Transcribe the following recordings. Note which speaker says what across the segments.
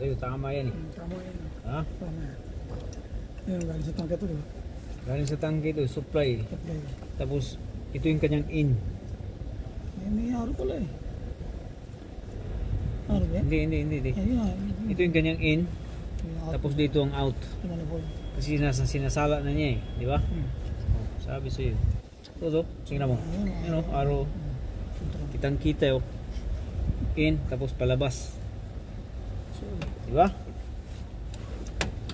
Speaker 1: sa'yo, tama yan eh.
Speaker 2: Tama yan.
Speaker 1: Ha?
Speaker 2: Tama. Ayun, galing sa tangka to. diba?
Speaker 1: Galing sa tangke ito, supply.
Speaker 2: Supply.
Speaker 1: Tapos, ito yung kanyang in.
Speaker 2: Eh, may aro pala eh. Aro ba?
Speaker 1: Hindi, hindi, hindi. Ito yung kanyang in, tapos dito ang out. Kasi nasa sinasala na niya eh, di ba?
Speaker 2: Hmm.
Speaker 1: Oh, sabi sa'yo. Ito to, tingnan mo.
Speaker 2: Ayun,
Speaker 1: Ano, araw, kitang kita oh. In, tapos palabas. Di ba?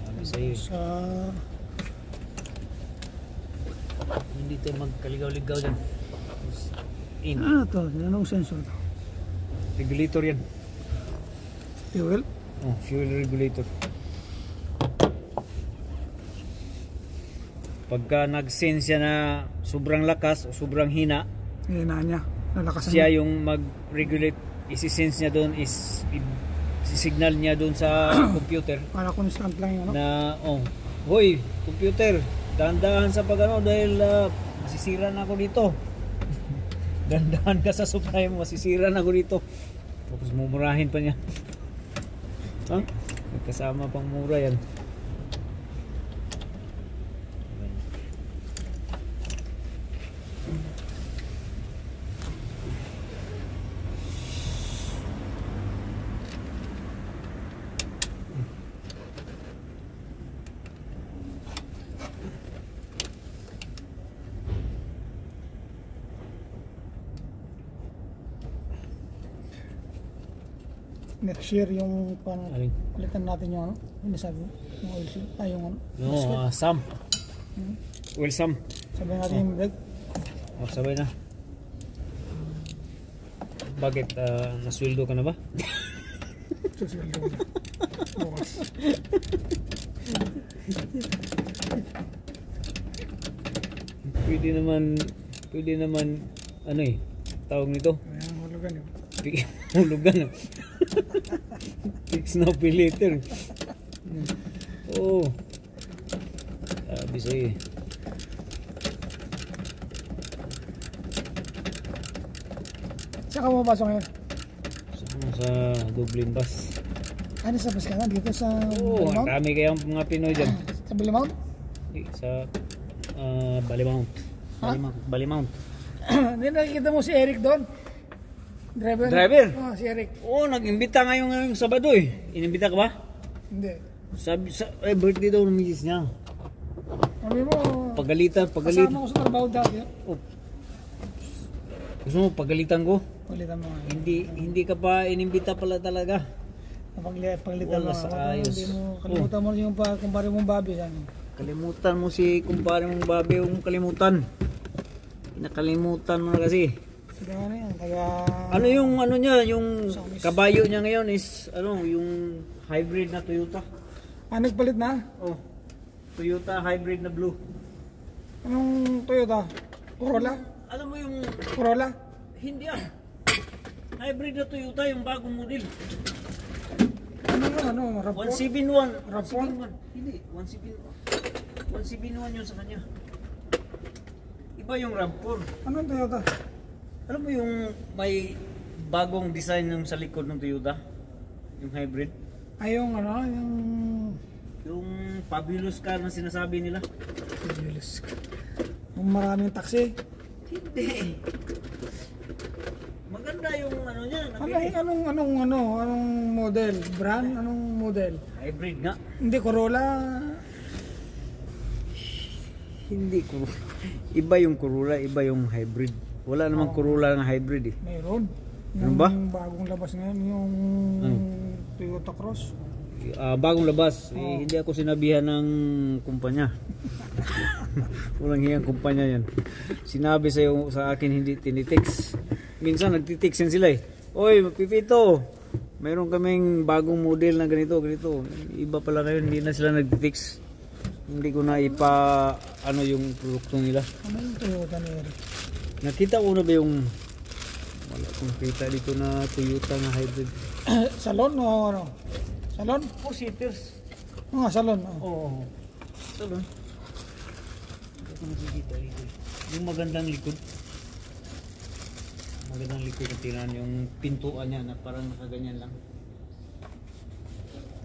Speaker 1: Sabi sa'yo.
Speaker 2: sa...
Speaker 1: Hindi tayo magkaligaw-ligaw dyan. In.
Speaker 2: Ano to? Anong sensor to?
Speaker 1: Regulator yan.
Speaker 2: Fuel?
Speaker 1: Oh, fuel regulator. Pagka nag-sense siya na sobrang lakas o sobrang hina,
Speaker 2: Hina niya. Nalakasan
Speaker 1: siya
Speaker 2: niya.
Speaker 1: yung mag-regulate, isi-sense niya doon is signal niya doon sa computer
Speaker 2: Para constant lang yun, ano?
Speaker 1: na oh, hoy, computer, dahan-dahan sa pagano dahil ah, masisira na ako dito. dahan-dahan ka sa supply mo, masisira na ako dito. Tapos mumurahin pa niya. Ha? May kasama pang mura yan.
Speaker 2: Next year yung pan
Speaker 1: Aling?
Speaker 2: palitan natin yung ano, yung nasabi mo, yung oil seal, ay yung ano,
Speaker 1: No,
Speaker 2: gasket.
Speaker 1: ah, Sam.
Speaker 2: Hmm.
Speaker 1: Well, Sam.
Speaker 2: Sabi natin yung brake,
Speaker 1: Oh, sabay na. Bakit? ah, nasweldo ka na ba?
Speaker 2: susunod ko. Bukas.
Speaker 1: Pwede naman, pwede naman, ano eh, tawag nito,
Speaker 2: Ayan, hulugan yun.
Speaker 1: Hulugan. ah. Fix now, pay later. Oo. Oh. Sabi sa'yo eh.
Speaker 2: Saka pumapasok ngayon.
Speaker 1: Sa, ano, sa Dublin bus.
Speaker 2: Ano sa bus ka na? Dito sa
Speaker 1: Oo, oh, ang
Speaker 2: Balimount?
Speaker 1: dami kayang mga Pinoy dyan.
Speaker 2: Sa Balimount?
Speaker 1: Eh, Sa ah, Balimount.
Speaker 2: Ha?
Speaker 1: Balimount. Balimount.
Speaker 2: Hindi nakikita mo si Eric doon. Driver?
Speaker 1: Driver?
Speaker 2: Oo, si Eric.
Speaker 1: Oo, oh, nag-imbita ngayong ngayong Sabado eh. Inimbita ka ba?
Speaker 2: Hindi.
Speaker 1: Sabi, sa, eh, birthday daw ng misis niya.
Speaker 2: Sabi mo,
Speaker 1: Pagalitan, pagalitan.
Speaker 2: kasama ko sa trabaho dati.
Speaker 1: Oh. Gusto mo pagalitan ko?
Speaker 2: Palitan mo. nga.
Speaker 1: Hindi hindi ka pa inimbita pala talaga.
Speaker 2: Pagli- Paglitan
Speaker 1: Wala
Speaker 2: mo.
Speaker 1: sa
Speaker 2: Kapag
Speaker 1: ayos.
Speaker 2: Hindi mo, kalimutan mo yung pa, kumpare mong babi. Ano?
Speaker 1: Kalimutan mo si kumpare mong babe yung kalimutan. Nakalimutan mo na kasi.
Speaker 2: Ano yan, kaya...
Speaker 1: Ano yung ano niya, yung kabayo niya ngayon is ano, yung hybrid na Toyota.
Speaker 2: Ah, nagpalit na?
Speaker 1: Oh. Toyota hybrid na blue.
Speaker 2: Anong Toyota? Corolla?
Speaker 1: Alam mo yung
Speaker 2: Corolla?
Speaker 1: hindi ah. Hybrid na Toyota yung bagong model.
Speaker 2: Ano yun, ano? Rapport?
Speaker 1: 171.
Speaker 2: Rapport?
Speaker 1: 171. Hindi, 171. 171 yun sa kanya. Iba yung RAV4.
Speaker 2: Anong Toyota?
Speaker 1: Alam mo yung may bagong design yung sa likod ng Toyota? Yung hybrid?
Speaker 2: Ay, yung ano, yung...
Speaker 1: Yung fabulous car na sinasabi nila?
Speaker 2: Fabulous. Yung maraming taxi.
Speaker 1: Hindi. Maganda yung ano niya.
Speaker 2: Ano, anong, anong, ano, anong model? Brand? Anong model?
Speaker 1: Hybrid nga.
Speaker 2: Hindi, Corolla.
Speaker 1: Hindi ko. Iba yung Corolla, iba yung hybrid. Wala namang Corolla na hybrid eh.
Speaker 2: Mayroon.
Speaker 1: Ano
Speaker 2: Yung
Speaker 1: ba?
Speaker 2: bagong labas ngayon, yung
Speaker 1: Ano?
Speaker 2: Toyota Cross.
Speaker 1: Ah, bagong labas. Eh, hindi ako sinabihan ng kumpanya. Walang hiyang kumpanya yan. Sinabi sa sa akin hindi tinitext. Minsan nagtitext yan sila eh. Oy, Pipito, mayroon kaming bagong model na ganito, ganito. Iba pala ngayon, hindi na sila nagtitext. Hindi ko na ipa ano yung produkto nila.
Speaker 2: Ano yung Toyota ni Eric?
Speaker 1: Nakita ko na ba yung wala kong kita dito na Toyota na hybrid.
Speaker 2: salon o ano? Salon?
Speaker 1: Four seaters.
Speaker 2: Oo, salon. Oh.
Speaker 1: Oo. Salon. Hindi ko nakikita dito. Yung magandang likod. Magandang likod yung tinan yung pintuan niya na parang nakaganyan lang.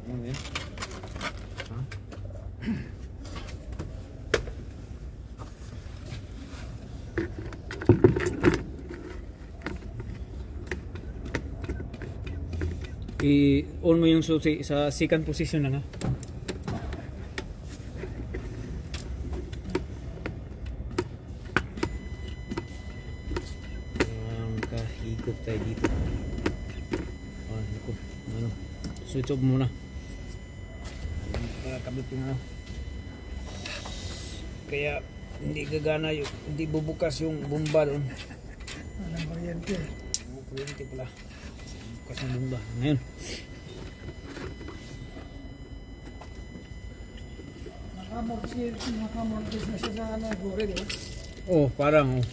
Speaker 1: Ano yan? Ha? I-on mo yung susi sa second position na nga. Kahigop tayo dito. Ah, naku. Ano? Switch off muna. Para kabit yung ano. Kaya hindi gagana yung hindi bubukas yung bomba doon.
Speaker 2: Anong kuryente?
Speaker 1: Oh, kuryente pala. Bukas ang bomba. Ngayon.
Speaker 2: Nakamortis, na siya sa ano, di ba?
Speaker 1: Oh, parang oh.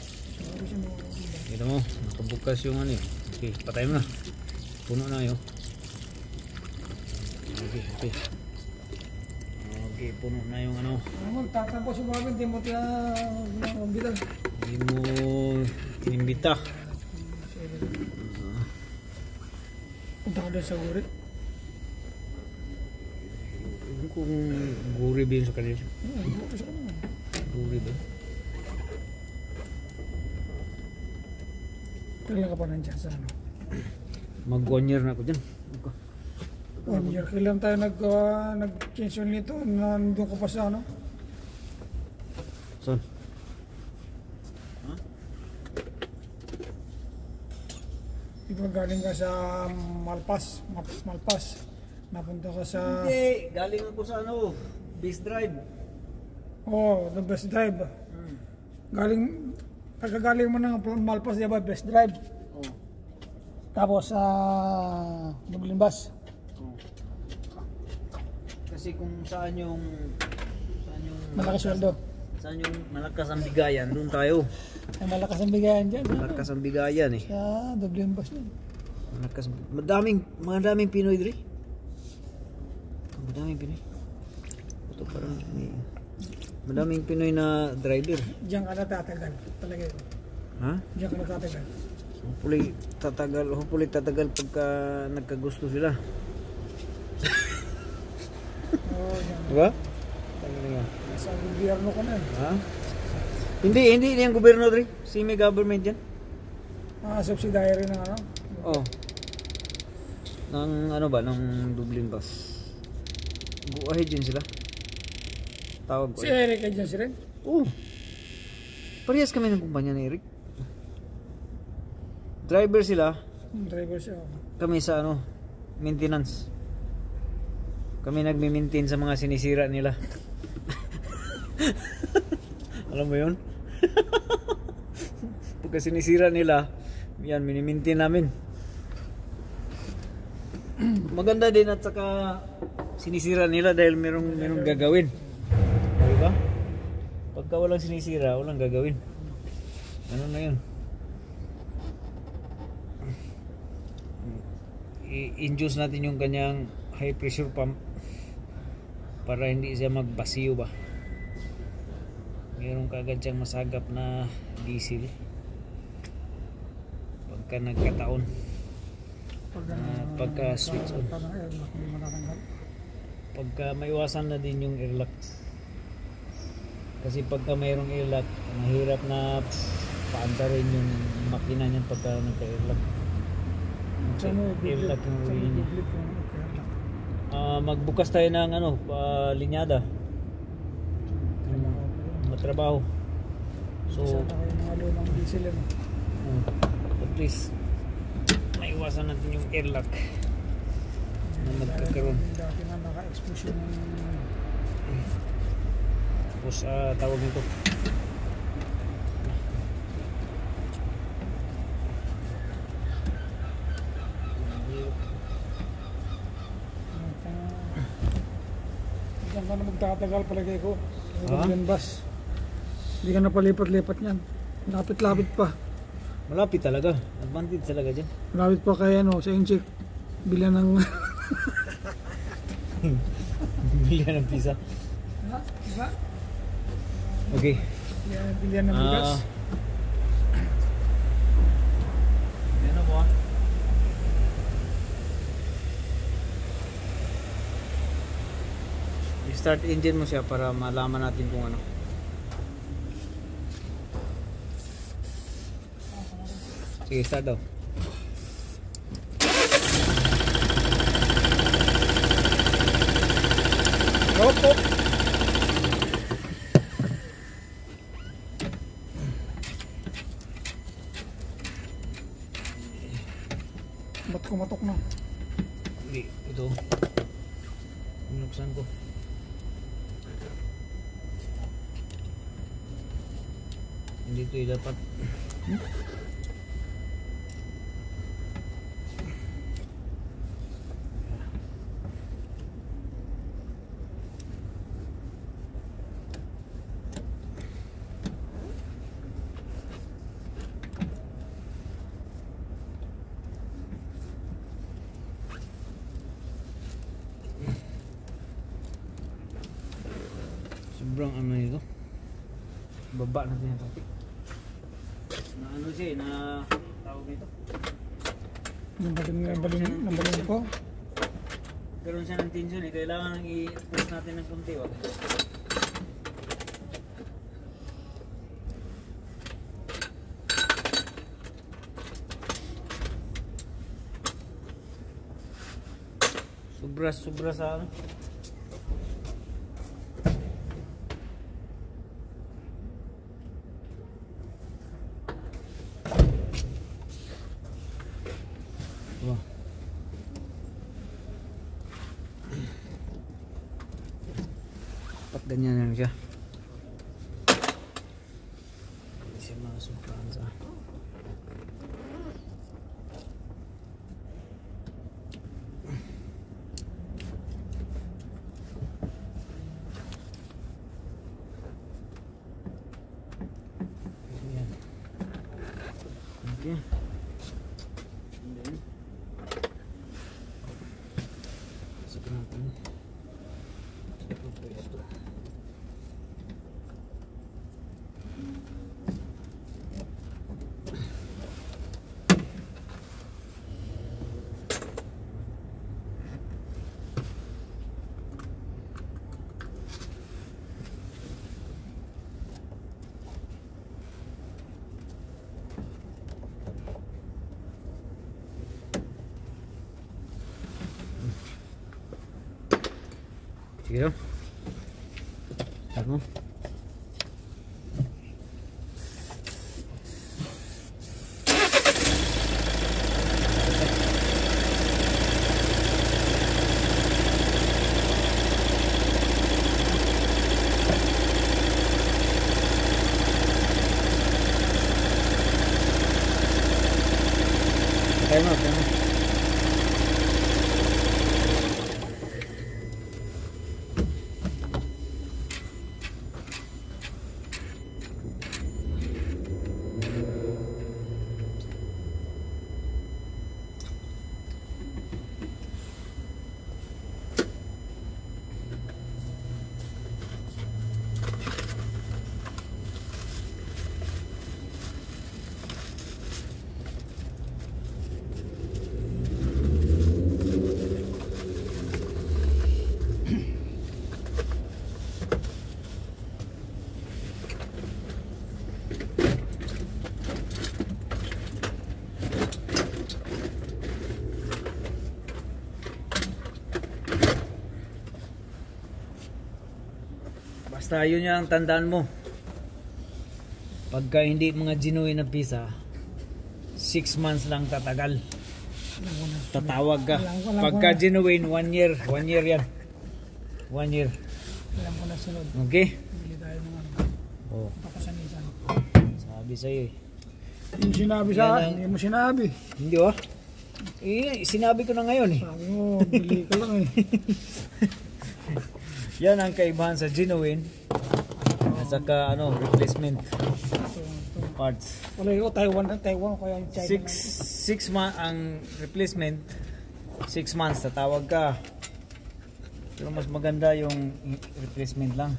Speaker 2: Siya mo,
Speaker 1: mo, nakabukas yung ano eh. Okay, patay mo na. Puno na yun. Okay, okay. Okay, puno na yung ano.
Speaker 2: ano mo, tatampo si Marvin, di mo tiya, bital.
Speaker 1: Hindi mo tinimbita.
Speaker 2: Ka doon sa gore.
Speaker 1: Hindi kung guri ba yun sa kanila.
Speaker 2: Hmm, gore siya naman.
Speaker 1: Guri ba?
Speaker 2: Kailan ka pa nandiyan sa ano?
Speaker 1: Mag one year na ako dyan.
Speaker 2: One year, kailan tayo nag, uh, nag-change yun nito? Nandun ko pa sa ano? Ba galing ka sa Malpas, Mal- Malpas. Napunta ka sa,
Speaker 1: Hindi, galing ako sa ano, base drive.
Speaker 2: oh, the best drive. Galing, kagagaling mo ng Malpas, di ba, best drive.
Speaker 1: Oh.
Speaker 2: Tapos sa Dublin Bus.
Speaker 1: oh. Kasi kung saan yung saan yung
Speaker 2: Malakas sweldo.
Speaker 1: Saan yung malakas ang bigayan, doon tayo.
Speaker 2: Ay, malakas ang bigayan dyan.
Speaker 1: Malakas ang bigayan eh.
Speaker 2: Sa Dublin Bus yun.
Speaker 1: Malakas. Madaming, madaming Pinoy diri. Madaming Pinoy. Ito parang may... Madaming Pinoy na driver.
Speaker 2: Diyan ka natatagal. Talaga yun.
Speaker 1: Ha?
Speaker 2: Diyan ka natatagal.
Speaker 1: Hopefully tatagal, hopefully tatagal pagka nagkagusto sila.
Speaker 2: Oo, diyan.
Speaker 1: Diba?
Speaker 2: Nasa gobyerno ko na eh.
Speaker 1: Ha? Hindi, hindi yung gobyerno diri. Semi-government yan.
Speaker 2: Mga subsidiary ng ano.
Speaker 1: Oh. Nang ano ba, nang Dublin bus. Go ahead yun sila. Tawag ko.
Speaker 2: Si Eric Agency rin.
Speaker 1: Oh. Parehas kami ng kumpanya ni Eric. Driver sila,
Speaker 2: Yung driver siya. oh.
Speaker 1: kami sa ano, maintenance. Kami nagmi-maintain sa mga sinisira nila. Alam mo yun? Pagka sinisira nila, yan, minimintain namin. Maganda din at saka sinisira nila dahil merong, merong gagawin. Di ba? Pagka walang sinisira, walang gagawin. Ano na yun? I-induce natin yung kanyang high pressure pump para hindi siya magbasiyo ba. Meron kagad siyang masagap na diesel pagka nagkataon.
Speaker 2: Pag,
Speaker 1: Ah, pagka switch on.
Speaker 2: Parang airlock, hindi matatanggal.
Speaker 1: pagka maiwasan na din yung airlock kasi pagka mayroong airlock mahirap na paanda rin yung makina niyan pagka nagka-airlock
Speaker 2: mo
Speaker 1: airlock yung
Speaker 2: yung airlock?
Speaker 1: Ah, magbukas tayo ng ano ah, linyada
Speaker 2: Trabaho.
Speaker 1: matrabaho so
Speaker 2: na kayo mga lumang diesel yan.
Speaker 1: mm, at least maiwasan natin yung airlock na magkakaroon
Speaker 2: Dati nga naka-expose yung
Speaker 1: tapos ah, tawag nito
Speaker 2: Diyan ka na magtatagal palagay ko. Sa? Dublin Bus. Hindi ka na palipat-lipat niyan. Lapit-lapit pa.
Speaker 1: malapit talaga advantage talaga dyan
Speaker 2: Malapit pa kay ano, sa Inchik. Bilan ng...
Speaker 1: bilihan ng pizza
Speaker 2: Diba?
Speaker 1: okay
Speaker 2: bilihan ng bigas.
Speaker 1: Ah. Ano mo ah? start engine mo siya para malaman natin kung ano. Sige, start daw.
Speaker 2: Hop. Ba't kumatok na?
Speaker 1: Hindi, ito. Binuksan ko. Hindi ito dapat. Sobrang ano nito. Baba natin yung topic. Na ano siya eh, na tawag nito.
Speaker 2: Nambaling, nambaling, nambaling ko.
Speaker 1: Karoon siya ng tension eh. Kailangan i-push natin ng kunti. Wag. Sobra, sobra sa ano. Wow. Dapat ganyan lang siya. Hindi siya masuprahan sa... Ayan. Okay. And then, Pasok natin. Ito pwesto. Sige daw. Start mo. Tayo mo, tayo mo. Basta yun yung tandaan mo. Pagka hindi mga genuine na pisa, 6 months lang tatagal. Tatawag ka. Pagka genuine, 1 year. 1 year yan. 1 year.
Speaker 2: Alam ko na sunod.
Speaker 1: Okay?
Speaker 2: Bili tayo ng ano.
Speaker 1: Oh,
Speaker 2: Pakasanisan.
Speaker 1: sabi sa'yo eh.
Speaker 2: Yung sinabi sa akin, hindi mo sinabi.
Speaker 1: Hindi oh. Eh, sinabi ko na ngayon eh.
Speaker 2: Sabi mo, bili ka lang eh.
Speaker 1: Yan ang kaibahan sa genuine. At saka ano, replacement parts.
Speaker 2: Wala ko, Taiwan na Taiwan, kaya yung China
Speaker 1: Six,
Speaker 2: na-
Speaker 1: six months ang replacement. Six months, tatawag ka. Pero mas maganda yung replacement lang.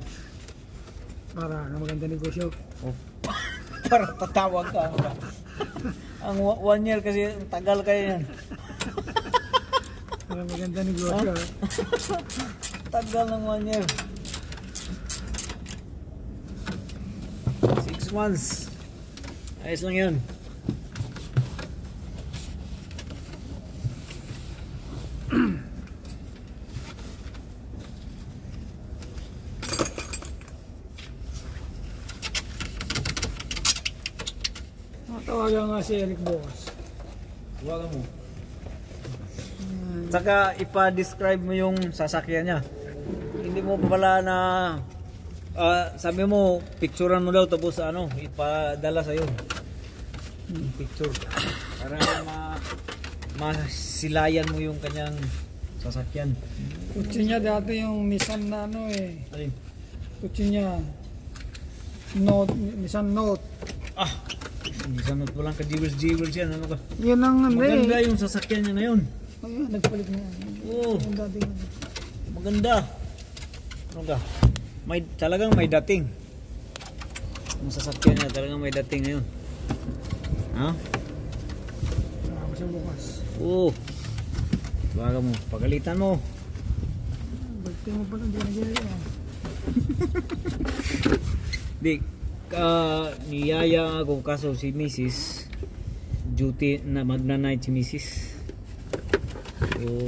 Speaker 2: Para na maganda negosyo.
Speaker 1: O, para tatawag ka. ang wa- one year kasi ang tagal kayo yan.
Speaker 2: Para maganda negosyo.
Speaker 1: Tagal ng one year. Six months. Ayos lang yun.
Speaker 2: Tawagan nga si Eric bukas.
Speaker 1: Tawagan mo. Hmm. Saka ipa-describe mo yung sasakyan niya. Hindi mo pala na ah, sabi mo picturean mo daw tapos ano ipadala sa Picture. Para ma masilayan mo yung kanyang sasakyan.
Speaker 2: Kutsi niya dati yung Nissan na ano eh.
Speaker 1: Alin?
Speaker 2: Kutsi niya. Note, Nissan Note.
Speaker 1: Ah! Hindi sanot mo lang ka jewels jewels yan. Ano ka?
Speaker 2: Yan ang ano
Speaker 1: Maganda
Speaker 2: eh.
Speaker 1: yung sasakyan niya ngayon.
Speaker 2: Ayun, nagpalit na yan.
Speaker 1: Oo. Maganda. Ano ka? May, talagang may dating. Yung sasakyan niya talagang may dating ngayon. Ha?
Speaker 2: Kasama siya bukas.
Speaker 1: Oo. Baga mo, pagalitan mo.
Speaker 2: Bagti mo pala, hindi na ganyan yan.
Speaker 1: Di, ka niyaya ako kaso si Mrs. Duty na magna-night si Mrs. So,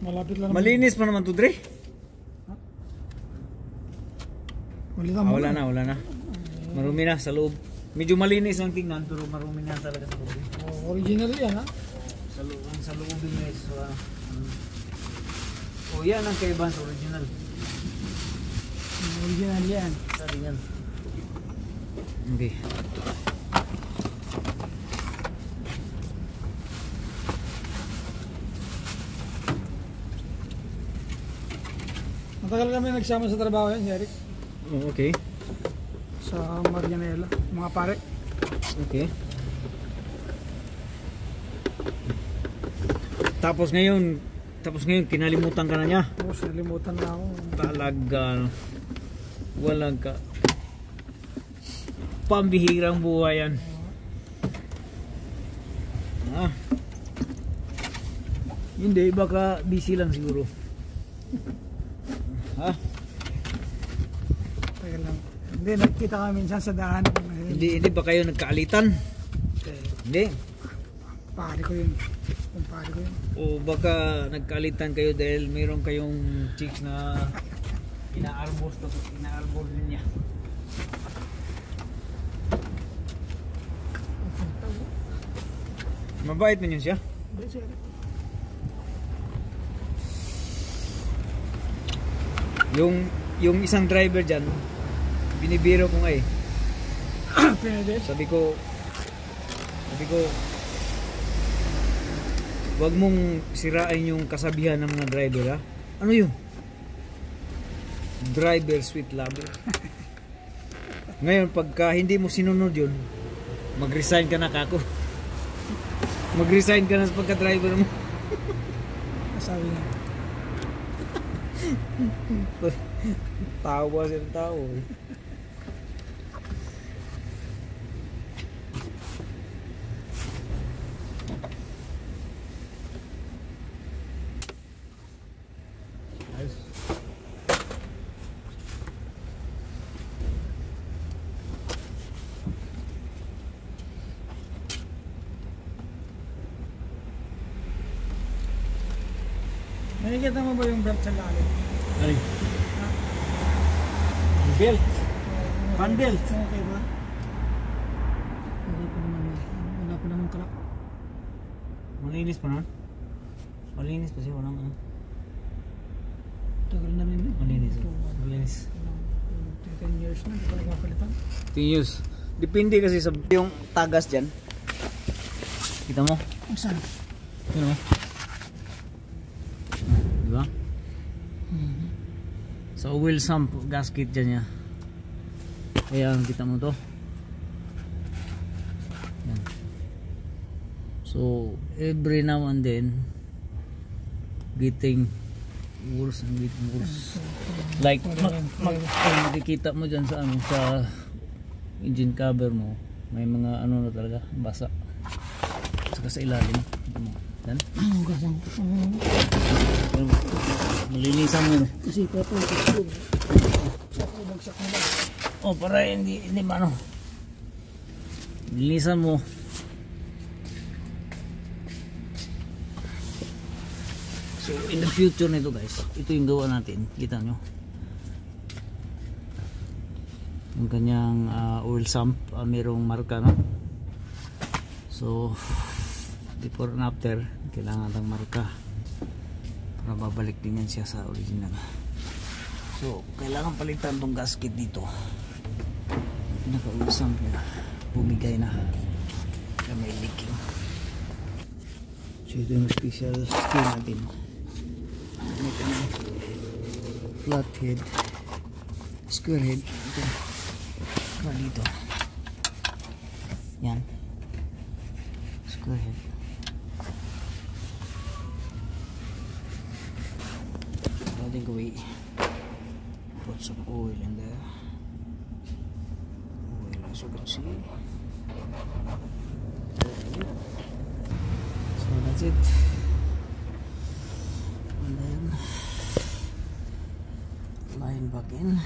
Speaker 2: Malapit lang.
Speaker 1: malinis pa naman to, Dre.
Speaker 2: Ulit
Speaker 1: Ah, wala na, wala na. Marumi na sa loob. Medyo malinis ang tingnan pero marumi na talaga sa loob.
Speaker 2: Oh, original yan ha.
Speaker 1: Sa loob, ang sa loob din is mm. Oh, yan ang kaibahan sa original.
Speaker 2: Original yan.
Speaker 1: Sabi yan. Okay.
Speaker 2: Matagal kami nagsama sa trabaho yan, si Eric.
Speaker 1: Oh, okay.
Speaker 2: Sa Marianela. Mga pare.
Speaker 1: Okay. Tapos ngayon, tapos ngayon kinalimutan ka na niya.
Speaker 2: Tapos nalimutan na ako.
Speaker 1: Talaga. Walang ka. Pambihirang buhay yan. Ah. Hindi, baka busy lang siguro. Ha?
Speaker 2: Teka lang. Hindi, nakita kami minsan sa daan.
Speaker 1: Hindi, hindi ba kayo nagkaalitan?
Speaker 2: Eh,
Speaker 1: Hindi.
Speaker 2: Pare ko yun. Yung pare ko yun.
Speaker 1: O baka nagkaalitan kayo dahil mayroon kayong chicks na inaarbor tapos inaarbor din niya. Mabait man yun siya.
Speaker 2: Hindi, si Eric.
Speaker 1: Yung yung isang driver diyan binibiro ko nga eh. Sabi ko sabi ko Huwag mong sirain yung kasabihan ng mga driver ha. Ano yun? Driver sweet lover. Ngayon pagka hindi mo sinunod yun, mag-resign ka na kako. Mag-resign ka na sa pagka-driver mo.
Speaker 2: Sabi niya.
Speaker 1: Tawa siya ng tao. eh.
Speaker 2: Nakikita mo ba yung belt sa lalim?
Speaker 1: Ay. Belt. Fan belt.
Speaker 2: Okay ba? Wala pa naman. Wala pa naman kalak.
Speaker 1: Malinis pa na? Malinis pa siya. Walang ano.
Speaker 2: Tagal na rin eh.
Speaker 1: Malinis. Malinis.
Speaker 2: 10 years na, hindi pa nagpapalitan.
Speaker 1: Tingin Depende kasi sa yung tagas dyan. Kita mo?
Speaker 2: Ang saan?
Speaker 1: Yun o. Di ba? Sa oil sump gasket dyan niya. Ayan, kita mo to. Yan. So, every now and then, getting worse and getting worse. Like, mag, mag, makikita mo dyan sa ano, sa engine cover mo, may mga ano na talaga, basa. Saka sa ilalim. Ito mo. Yan.
Speaker 2: Ang gasang.
Speaker 1: Malinisan mo yun.
Speaker 2: Kasi pa po. Bumagsak na ba?
Speaker 1: Oh, para hindi, hindi mano. Linisan mo. So, in the future nito guys, ito yung gawa natin. Kita nyo. Yung kanyang ah, oil sump, ah, merong marka, no? So, before and after, kailangan ng marka. Para babalik din yan siya sa original. So, kailangan palitan tong gasket dito. Sump niya. Bumigay na. Kaya may leaking. So, ito yung special skill natin. Flat head, square head. Ito. Dito. Yan. Square head. So that's it. And then line back in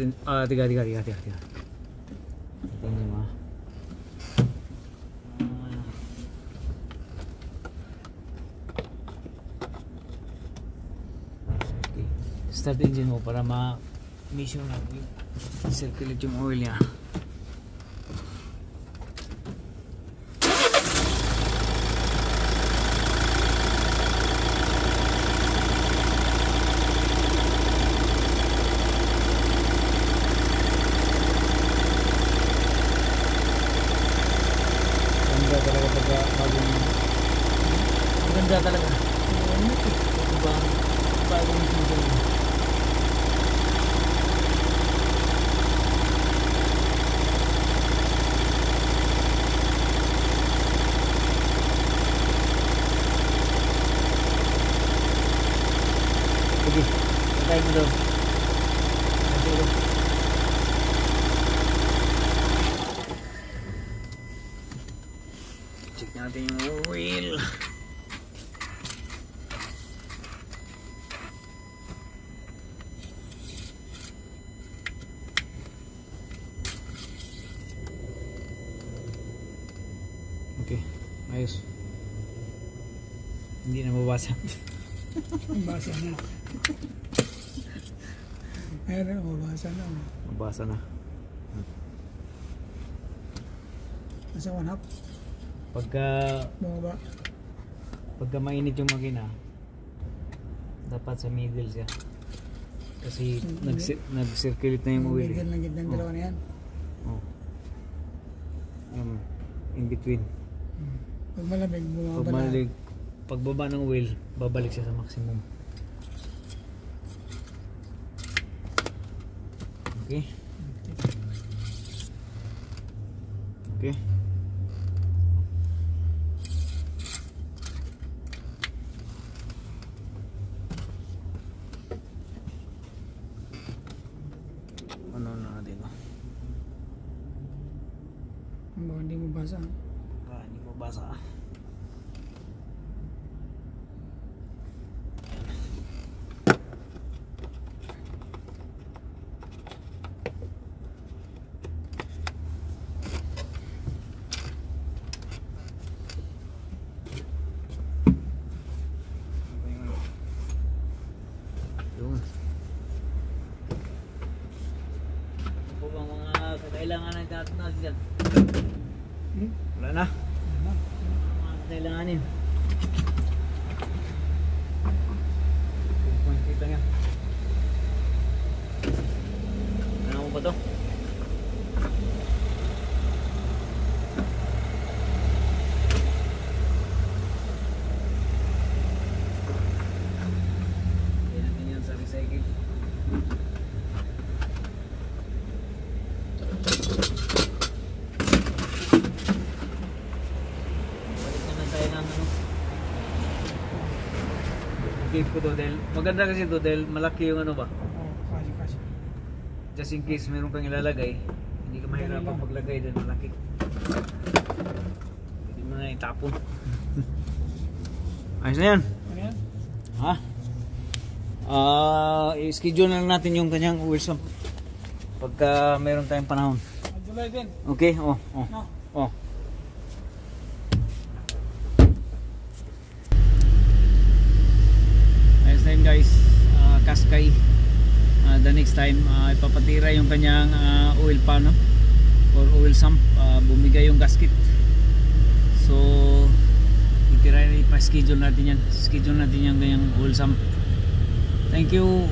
Speaker 1: Then, ah, tiga, tiga, tiga, tiga, tiga. Yung mga. Ah. Okay. Start engine mo para ma-mission na circulate yung oil niya. Ganda talaga pagka bagong Ganda talaga. Ibang bagong season. Sige, patay mo mo. Check natin yung oil. Okay, ayos. Hindi na mabasa.
Speaker 2: Basa na. Meron, mabasa na.
Speaker 1: Mabasa na.
Speaker 2: Nasa one half.
Speaker 1: Pagka
Speaker 2: Bumaba.
Speaker 1: pagka mainit yung makina, dapat sa middle siya. Kasi nag nag-circulate na yung oil.
Speaker 2: middle ng gitna ng
Speaker 1: Oh.
Speaker 2: dalawa na yan.
Speaker 1: Oh. Yung in between.
Speaker 2: Pag malamig, bumaba
Speaker 1: Pag
Speaker 2: na.
Speaker 1: Pagbaba ng wheel, babalik siya sa maximum. Okay? Okay. Ano na natin ito?
Speaker 2: Baka hindi mo basa.
Speaker 1: Ah, hindi ko basa. Yun. Ano po bang mga natin natin dyan?
Speaker 2: Hmm?
Speaker 1: Wala na. Kailanganin. Point kita nga. Ano mo ba to? Ko to dahil maganda kasi to dahil malaki yung ano ba.
Speaker 2: Oh, kasi kasi.
Speaker 1: Just in case meron kang ilalagay, hindi ka mahirapan maglagay dahil malaki. Hindi mo na itapon. Ayos na yan.
Speaker 2: Ano yan?
Speaker 1: Ha? Ah, i-schedule na lang natin yung kanyang oil sump. Pagka meron tayong panahon.
Speaker 2: Ah, July din.
Speaker 1: Okay? Oh, oh.
Speaker 2: No.
Speaker 1: Oh. Ayos na yun guys. Ah, Kaskay. Ah, the next time, ah, ipapatira yung kanyang ah, oil pan no? or oil sump. Ah, bumigay yung gasket. So, itira ipa-schedule natin yan. Schedule natin yung kanyang oil sump. Thank you